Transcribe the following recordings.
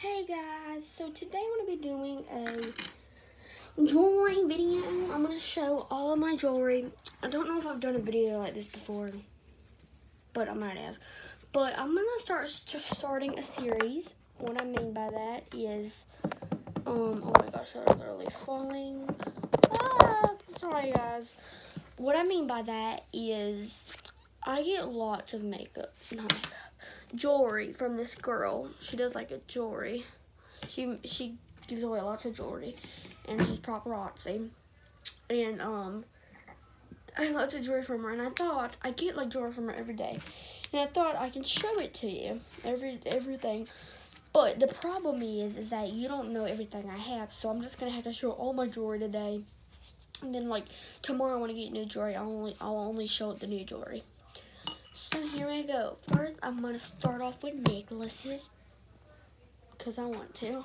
Hey guys, so today I'm going to be doing a jewelry video. I'm going to show all of my jewelry. I don't know if I've done a video like this before, but I might have. But I'm going to start starting a series. What I mean by that is, um, oh my gosh, I'm literally falling. Ah, sorry guys. What I mean by that is I get lots of makeup, not makeup jewelry from this girl. She does like a jewelry. She she gives away lots of jewelry, and she's paparazzi. And um, I have lots of jewelry from her, and I thought I get like jewelry from her every day, and I thought I can show it to you every everything. But the problem is, is that you don't know everything I have, so I'm just gonna have to show all my jewelry today. And then like tomorrow I when I get new jewelry, I'll only I'll only show the new jewelry. So here we go. First, I'm going to start off with necklaces because I want to.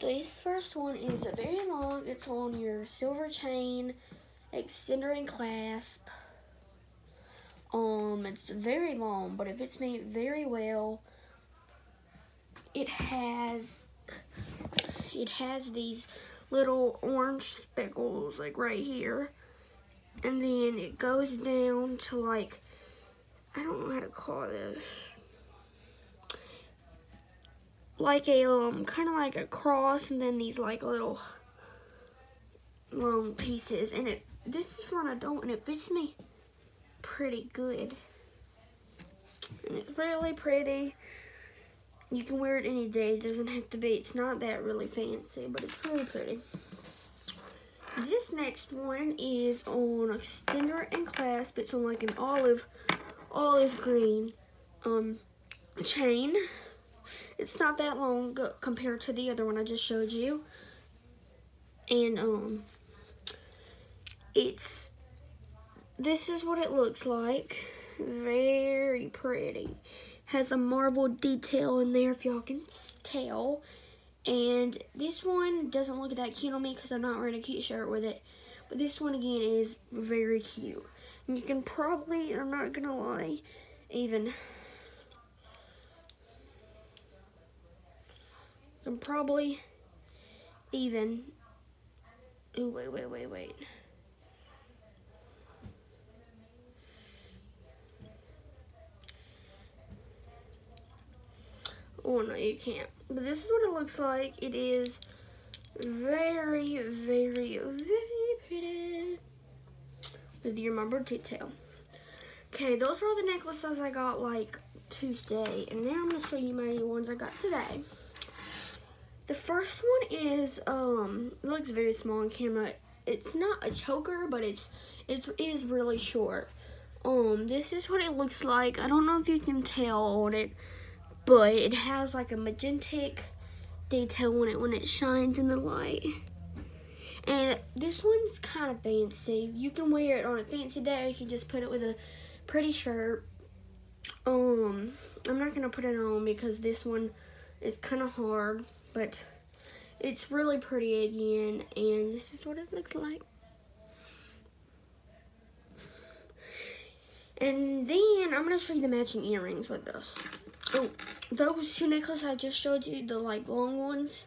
This first one is very long. It's on your silver chain, extender and clasp. Um, it's very long, but if it's made very well. It has, it has these little orange speckles, like right here. And then it goes down to like I don't know how to call this. Like a, um, kind of like a cross and then these like little long pieces. And it, this is for an adult and it fits me pretty good. And it's really pretty. You can wear it any day. It doesn't have to be, it's not that really fancy, but it's really pretty. This next one is on extender and clasp. It's on like an olive olive green um, chain. It's not that long compared to the other one I just showed you. And um, it's, this is what it looks like. Very pretty. Has a marble detail in there if y'all can tell. And this one doesn't look that cute on me because I'm not wearing a cute shirt with it. But this one again is very cute. You can probably, I'm not gonna lie, even, can probably even, oh wait, wait, wait, wait. Oh no, you can't. But this is what it looks like. It is very, very, very pretty with your remember detail. Okay, those were all the necklaces I got like Tuesday. And now I'm going to show you my ones I got today. The first one is, um, it looks very small on camera. It's not a choker, but it's, it is really short. Um, this is what it looks like. I don't know if you can tell on it, but it has like a magentic detail on it when it shines in the light. And this one's kind of fancy. You can wear it on a fancy day. You can just put it with a pretty shirt. Um, I'm not going to put it on because this one is kind of hard. But it's really pretty again. And this is what it looks like. And then I'm going to show you the matching earrings with this. Oh, those two necklaces I just showed you, the like long ones,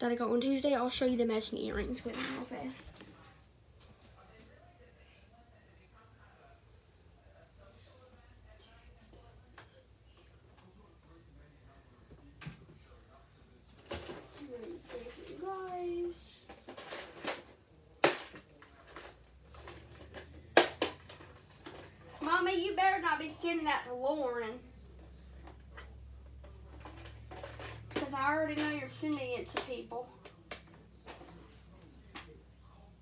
that I got on Tuesday. I'll show you the matching earrings with them real fast. Mommy, you better not be sending that to Lauren. I already know you're sending it to people.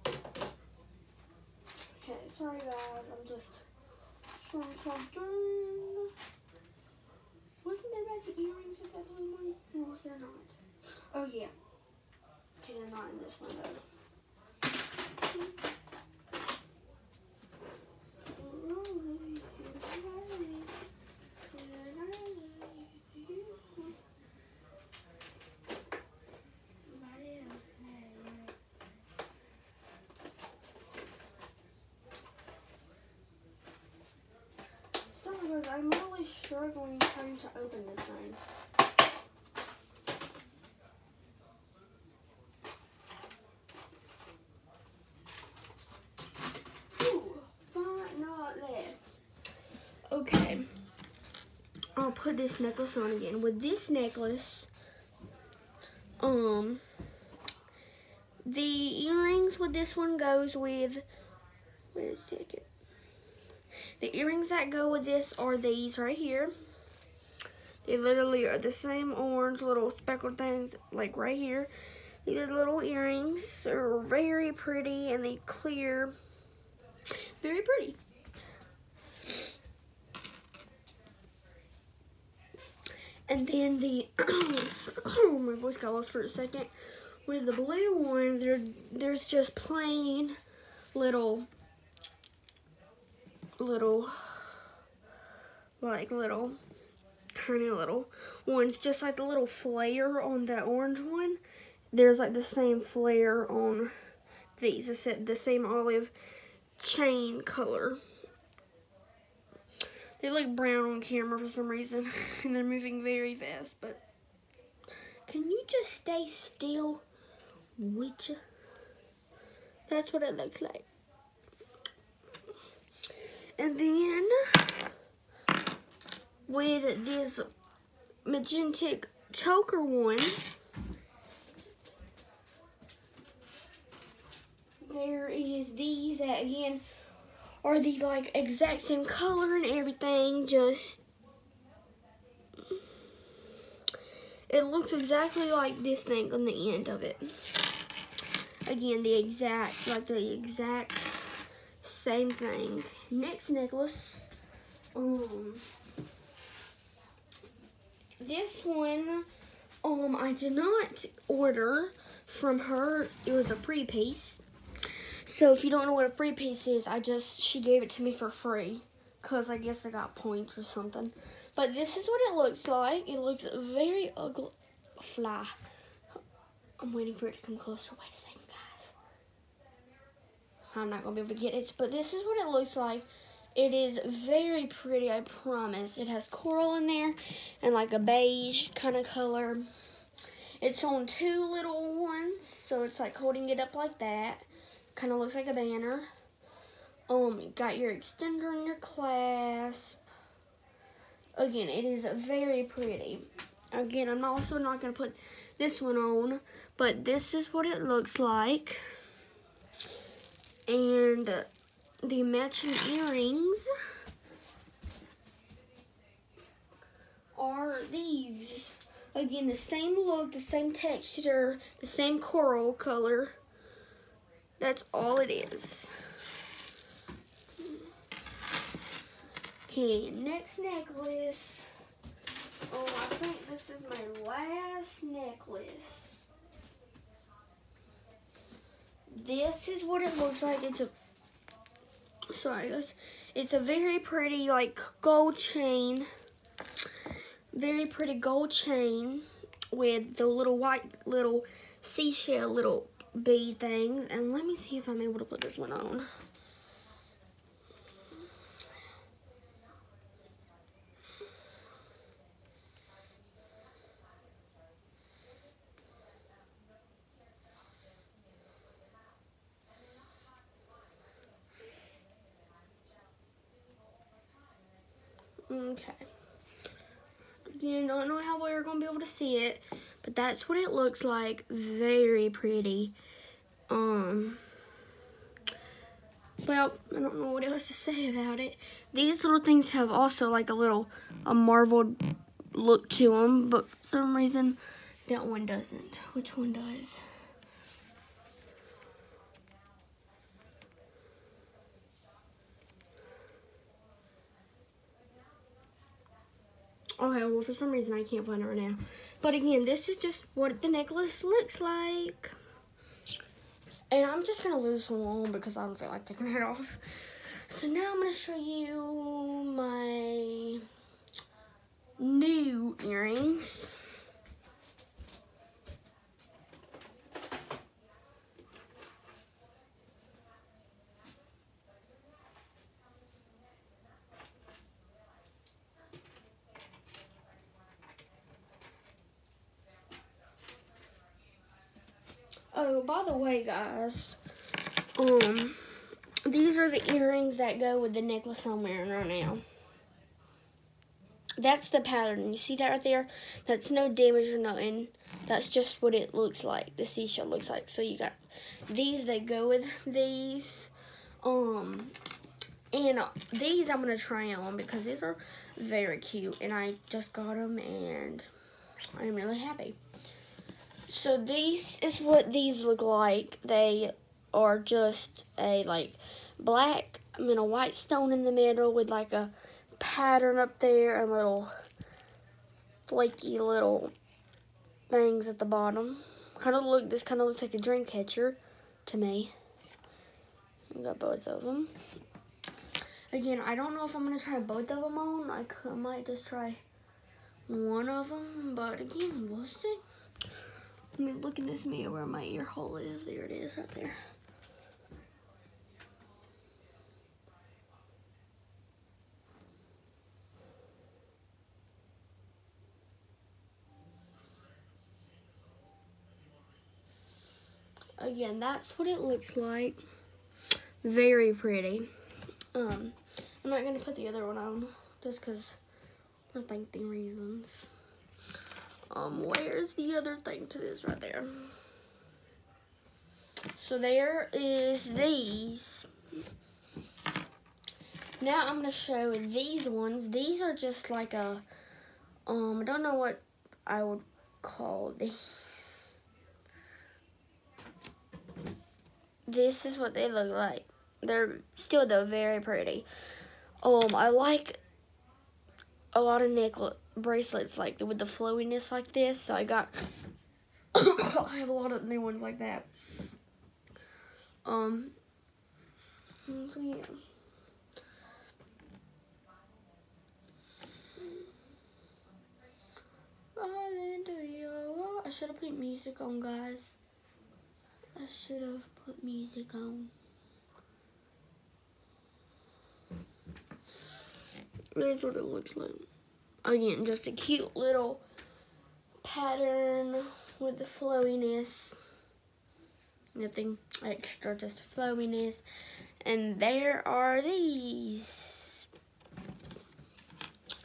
Okay, sorry guys, I'm just showing something. Wasn't there magic earrings with that blue one? No, was there not? Oh yeah. Okay, they're not in this one though. time to open this one. Okay, I'll put this necklace on again. With this necklace, um, the earrings with this one goes with, wait a. The earrings that go with this are these right here. They literally are the same orange little speckled things like right here. These are little earrings. They're very pretty and they clear. Very pretty. And then the, oh, my voice got lost for a second. With the blue one, there, there's just plain little, little, like little, tiny little ones. Just like the little flare on that orange one. There's like the same flare on these, except the same olive chain color. They look brown on camera for some reason, and they're moving very fast, but can you just stay still, would you? That's what it looks like. And then, with this magentic choker one, there is these that, again, are the like exact same color and everything just it looks exactly like this thing on the end of it. Again the exact like the exact same thing. Next necklace um this one um I did not order from her it was a free piece so if you don't know what a free piece is, I just, she gave it to me for free. Because I guess I got points or something. But this is what it looks like. It looks very ugly. Fly. I'm waiting for it to come closer. Wait a second, guys. I'm not going to be able to get it. But this is what it looks like. It is very pretty, I promise. It has coral in there and like a beige kind of color. It's on two little ones, so it's like holding it up like that kind of looks like a banner. Um, you got your extender and your clasp. Again, it is very pretty. Again, I'm also not going to put this one on, but this is what it looks like. And the matching earrings are these. Again, the same look, the same texture, the same coral color. That's all it is. Okay, next necklace. Oh, I think this is my last necklace. This is what it looks like. It's a, sorry guys. It's a very pretty like gold chain. Very pretty gold chain with the little white little seashell little bead things. And let me see if I'm able to put this one on. Okay. You don't know how we're going to be able to see it, but that's what it looks like. Very pretty. Um, well, I don't know what else to say about it. These little things have also like a little a marbled look to them, but for some reason that one doesn't. Which one does? Okay, well, for some reason, I can't find it right now. But again, this is just what the necklace looks like. And I'm just going to lose one because I don't feel like taking it off. So now I'm going to show you my new earrings. Oh, by the way, guys, um, these are the earrings that go with the necklace I'm wearing right now. that's the pattern. You see that right there? That's no damage or nothing. That's just what it looks like. The seashell looks like. So you got these that go with these. Um, and these I'm going to try on because these are very cute. And I just got them and I'm really happy. So these is what these look like. They are just a like black, I mean a white stone in the middle with like a pattern up there and little flaky little things at the bottom. Kind of look, this kind of looks like a dream catcher to me. I got both of them. Again, I don't know if I'm going to try both of them on. I, could, I might just try one of them. But again, we'll see. Let me look in this mirror where my ear hole is. There it is right there. again, that's what it looks like. Very pretty. Um, I'm not going to put the other one on just because for thinking reasons. Um, where's the other thing to this right there? So there is these. Now I'm to show these ones. These are just like a, um, I don't know what I would call these. this is what they look like. They're still though very pretty. Um, I like a lot of necklace bracelets like with the flowiness like this. So I got I have a lot of new ones like that. Um, so yeah. I should have put music on, guys. I should have put music on. There's what it looks like. Again, just a cute little pattern with the flowiness. Nothing extra, just flowiness. And there are these.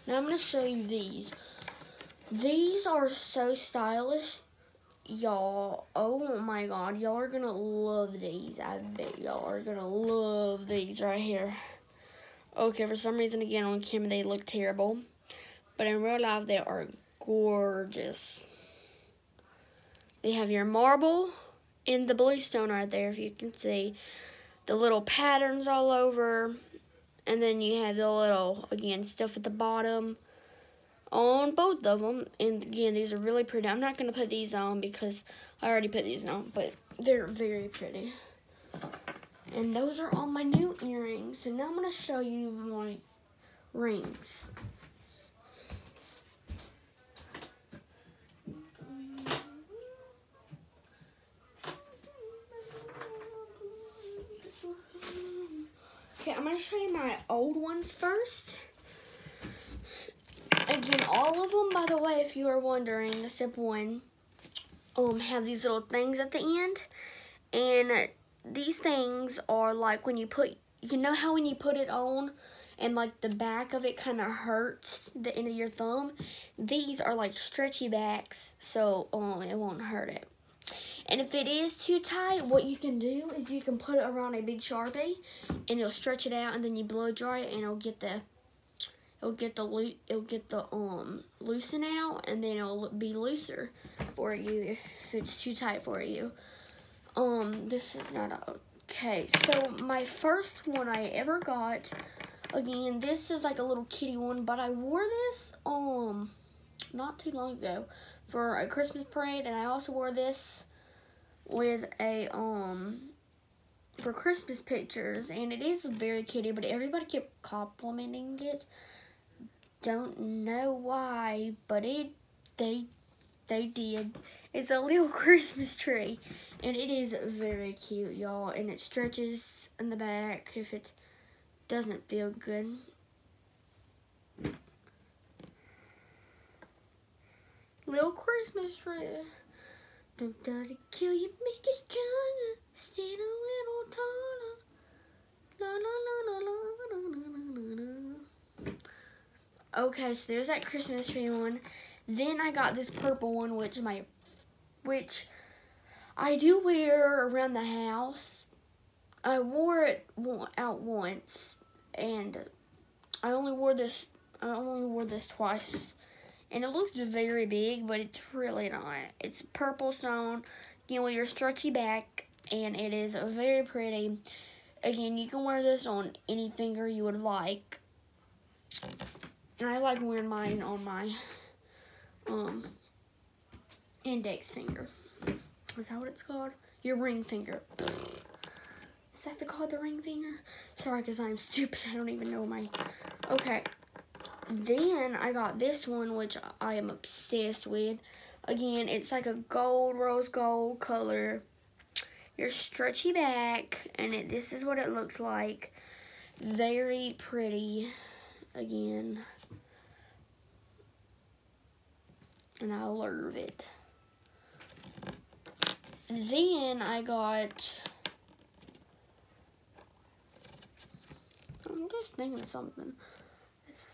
Now I'm going to show you these. These are so stylish y'all oh my god y'all are gonna love these i bet y'all are gonna love these right here okay for some reason again on camera they look terrible but in real life they are gorgeous they have your marble and the blue stone right there if you can see the little patterns all over and then you have the little again stuff at the bottom on both of them. And again, these are really pretty. I'm not going to put these on because I already put these on, but they're very pretty. And those are all my new earrings. So now I'm going to show you my rings. Okay, I'm going to show you my old ones first again, all of them, by the way, if you are wondering, except one, um, have these little things at the end. And these things are like when you put, you know how when you put it on and like the back of it kind of hurts the end of your thumb? These are like stretchy backs, so um, it won't hurt it. And if it is too tight, what you can do is you can put it around a big Sharpie and it'll stretch it out and then you blow dry it and it'll get the it'll get the it'll get the um loosen out and then it'll be looser for you if it's too tight for you. Um, this is not okay. So my first one I ever got, again, this is like a little kiddie one, but I wore this um not too long ago for a Christmas parade, and I also wore this with a um for Christmas pictures, and it is very kiddie, but everybody kept complimenting it don't know why, but it they they did. It's a little Christmas tree, and it is very cute, y'all. And it stretches in the back if it doesn't feel good. Little Christmas tree. But Does it kill you, make you stronger, stand a little taller. La la la la la la la la. Okay, so there's that Christmas tree one. Then I got this purple one, which my, which I do wear around the house. I wore it out once, and I only wore this. I only wore this twice and it looks very big, but it's really not. It's purple stone, again with your stretchy back, and it is very pretty. Again, you can wear this on any finger you would like. And I like wearing mine on my um index finger. Is that what it's called? Your ring finger. Is that the called the ring finger? Sorry, because I'm stupid. I don't even know my... Okay. Then I got this one, which I am obsessed with. Again, it's like a gold, rose gold color. Your stretchy back. And it, this is what it looks like. Very pretty. Again. And I love it. Then I got, I'm just thinking of something.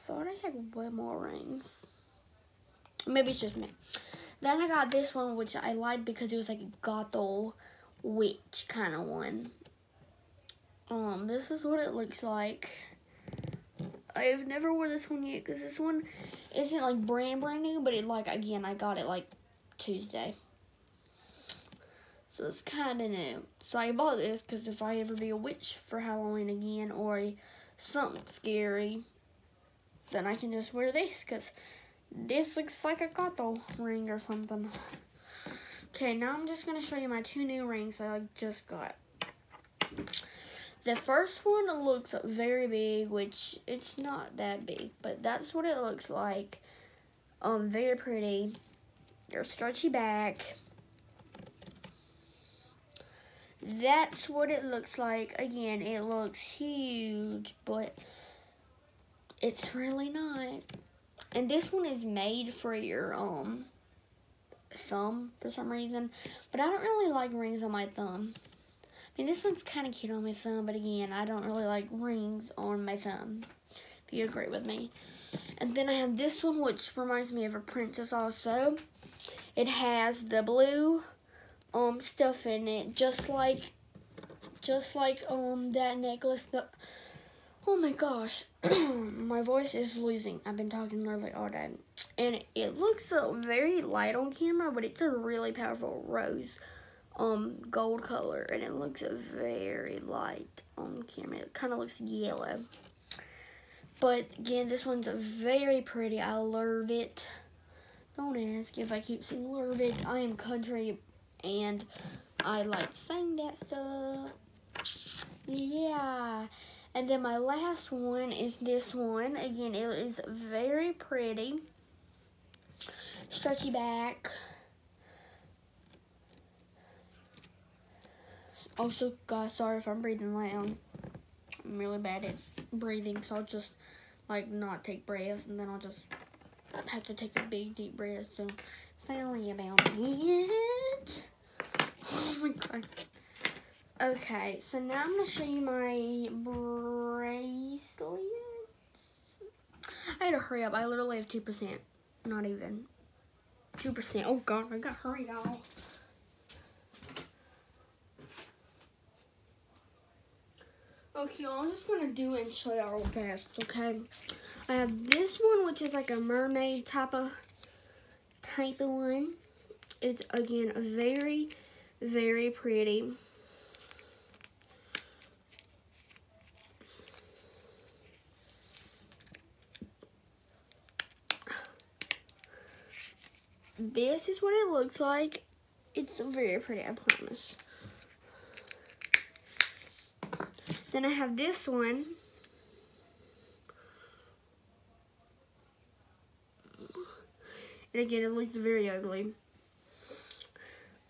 I thought I had way more rings. Maybe it's just me. Then I got this one, which I liked because it was like a Gothel witch kind of one. Um, this is what it looks like. I've never wore this one yet because this one isn't like brand brand new, but it like again I got it like Tuesday. So it's kind of new. So I bought this because if I ever be a witch for Halloween again or a, something scary, then I can just wear this because this looks like a gato ring or something. Okay, now I'm just going to show you my two new rings I just got. The first one looks very big, which it's not that big, but that's what it looks like. Um, very pretty. Your stretchy back that's what it looks like. Again, it looks huge, but it's really not. And this one is made for your um thumb for some reason. But I don't really like rings on my thumb. I mean, this one's kind of cute on my thumb, but again, I don't really like rings on my thumb, if you agree with me. And then I have this one, which reminds me of a princess also. It has the blue um stuff in it, just like just like um that necklace. The oh my gosh, my voice is losing. I've been talking literally all day, and it looks uh, very light on camera, but it's a really powerful rose um gold color, and it looks very light on camera. It kind of looks yellow. But again, this one's very pretty. I love it. Don't ask if I keep saying love it. I am country and I like saying that stuff. Yeah. And then my last one is this one. Again, it is very pretty. Stretchy back. Also, guys, sorry if I'm breathing loud. I'm really bad at breathing, so I'll just, like, not take breaths, and then I'll just have to take a big, deep breath, so sorry about it. Oh my god. Okay, so now I'm going to show you my bracelet. I had to hurry up. I literally have 2%. Not even. 2%. Oh god, I got to hurry, y'all. Okay, I'm just going to do it and show y'all fast, okay? I have this one, which is like a mermaid type of, type of one. It's, again, very very pretty. This is what it looks like. It's very pretty, I promise. Then I have this one. And again, it looks very ugly.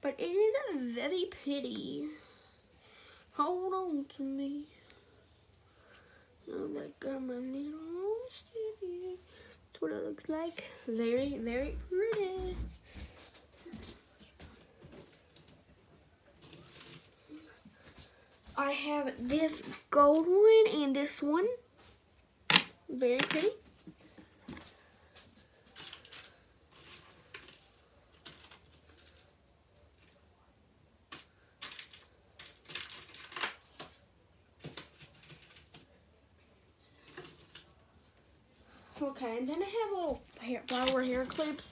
But it is a very pretty. Hold on to me. Oh my god, my little. What it looks like. Very, very pretty. I have this gold one and this one. Very pretty. Okay, and then I have little hair, flower hair clips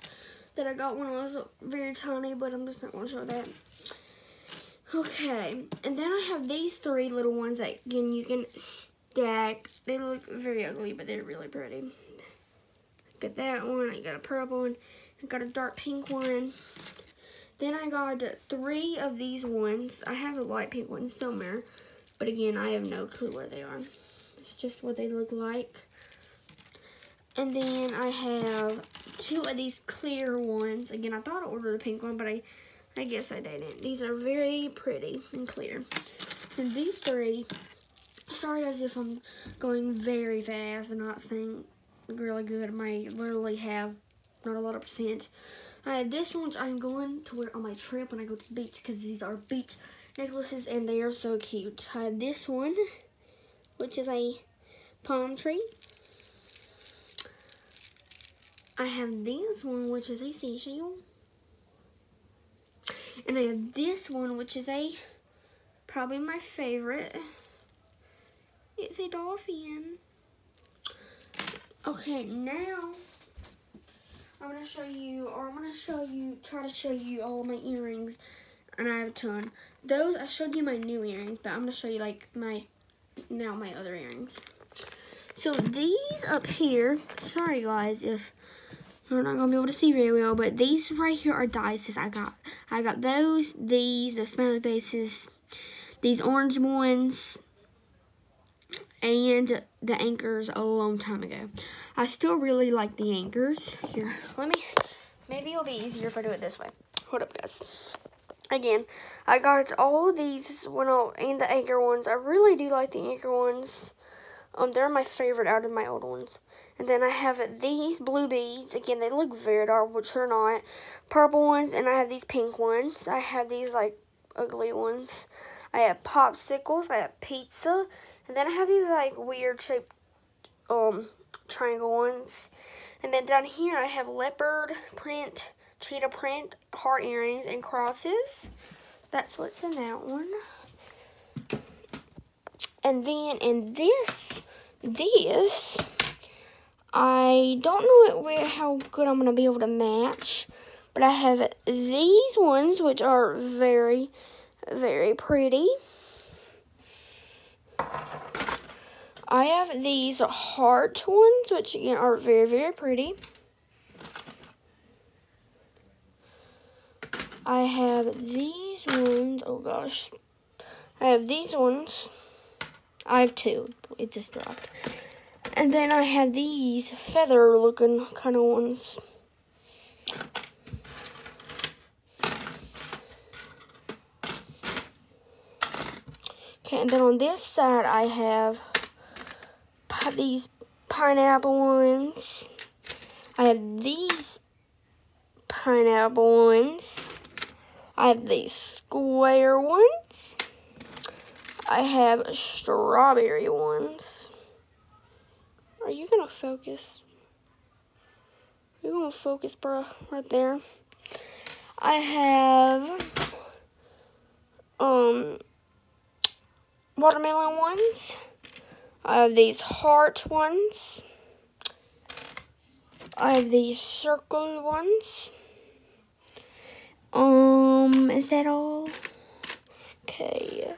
that I got when I was very tiny, but I'm just not going to show that. Okay, and then I have these three little ones that, again, you can stack. They look very ugly, but they're really pretty. Got that one, I got a purple one, I got a dark pink one. Then I got three of these ones. I have a light pink one somewhere, but again, I have no clue where they are. It's just what they look like. And then I have two of these clear ones. Again, I thought I ordered a pink one, but I, I guess I didn't. These are very pretty and clear. And these three, sorry as if I'm going very fast and not saying really good. I literally have not a lot of percent. I have this one I'm going to wear on my trip when I go to the beach because these are beach necklaces and they are so cute. I have this one, which is a palm tree. I have this one, which is a seashell. And I have this one, which is a, probably my favorite. It's a dolphin. Okay, now I'm to show you, or I'm to show you, try to show you all my earrings. And I have a ton. Those, I showed you my new earrings, but I'm to show you like my, now my other earrings. So these up here, sorry guys if you're not gonna be able to see very well, but these right here are dices I got. I got those, these, the smiley faces, these orange ones, and the anchors a long time ago. I still really like the anchors. Here, let me, maybe it'll be easier if I do it this way. Hold up, guys. Again, I got all these when I, and the anchor ones. I really do like the anchor ones. Um, they're my favorite out of my old ones. And then I have these blue beads. Again, they look very dark, which are not. Purple ones, and I have these pink ones. I have these, like, ugly ones. I have popsicles. I have pizza. And then I have these, like, weird shaped, um, triangle ones. And then down here, I have leopard print, cheetah print, heart earrings, and crosses. That's what's in that one. And then in this this, I don't know where, how good I'm going to be able to match, but I have these ones, which are very, very pretty. I have these heart ones, which again are very, very pretty. I have these ones, oh gosh. I have these ones. I have two. It just dropped. And then I have these feather looking kind of ones. Okay, and then on this side I have these pineapple ones. I have these pineapple ones. I have these square ones. I have strawberry ones. Are you gonna focus? You're gonna focus, bro, right there. I have um watermelon ones. I have these heart ones. I have these circle ones. Um, is that all? Okay.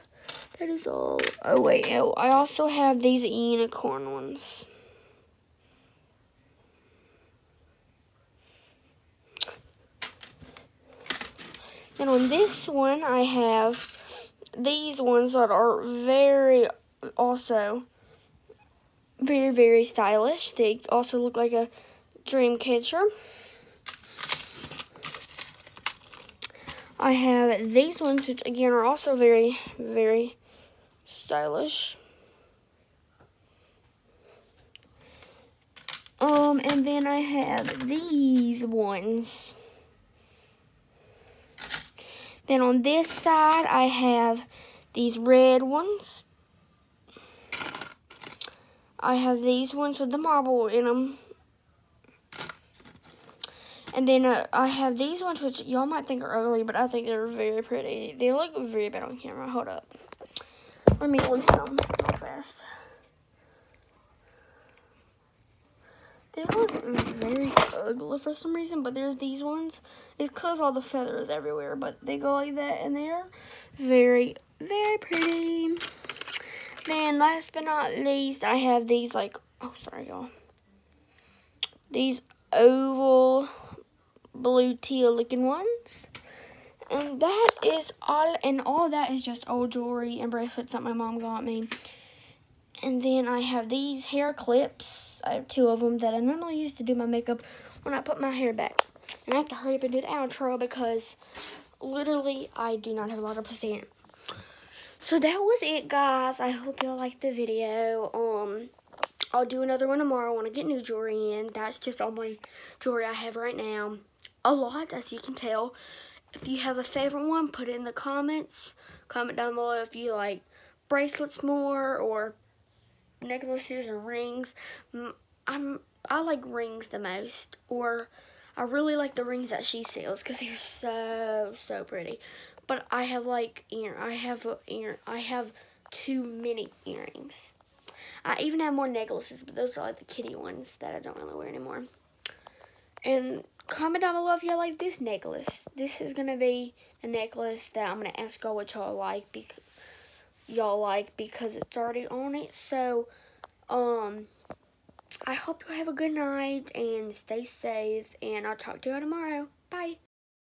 That is all. Oh, wait. Oh, I also have these unicorn ones. And on this one, I have these ones that are very, also, very, very stylish. They also look like a dream catcher. I have these ones, which again are also very, very stylish. Um, and then I have these ones. Then on this side, I have these red ones. I have these ones with the marble in them. And then uh, I have these ones, which y'all might think are ugly, but I think they're very pretty. They look very bad on camera. Hold up. Let me lose them real fast. They look very ugly for some reason, but there's these ones. It's because all the feathers everywhere, but they go like that, and they're very, very pretty. Then, last but not least, I have these, like, oh, sorry, y'all. These oval blue teal looking ones. And that is all, and all that is just old jewelry and bracelets that my mom got me. And then I have these hair clips. I have two of them that I normally use to do my makeup when I put my hair back. And I have to hurry up and do the outro because literally I do not have a lot of percent. So that was it, guys. I hope y'all liked the video. Um, I'll do another one tomorrow I want to get new jewelry in. That's just all my jewelry I have right now. A lot, as you can tell. If you have a favorite one, put it in the comments. Comment down below if you like bracelets more or necklaces or rings. I'm I like rings the most, or I really like the rings that she sells because they're so so pretty. But I have like ear I have ear I have too many earrings. I even have more necklaces, but those are like the kiddie ones that I don't really wear anymore. And comment down below if you like this necklace. This is gonna be the necklace that I'm gonna ask y'all what y'all like because y'all like because it's already on it. So um, I hope you have a good night and stay safe. And I'll talk to y'all tomorrow. Bye.